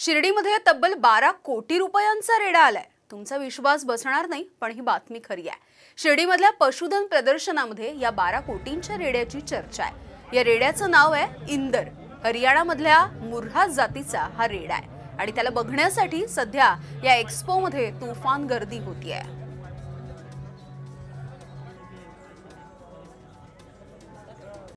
शिर्डीमध्ये तब्बल बारा कोटी रुपयांचा रेडा आलाय. तुमचा विश्वास बसणार नाही पण ही बातमी खरी आहे. शिर्डीमधल्या पशुधन प्रदर्शनामध्ये या बारा कोटींच्या रेड्याची चर्चा आहे. या रेड्याचं नाव आहे इंदर. हरियाणामधल्या मुर्हा जातीचा हा रेडा आहे. आणि त्याला बघण्यासाठी सध्या या एक्स्पोमध्ये तुफान गर्दी होती आहे